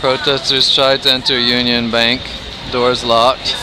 Protesters tried to enter Union Bank. Doors locked.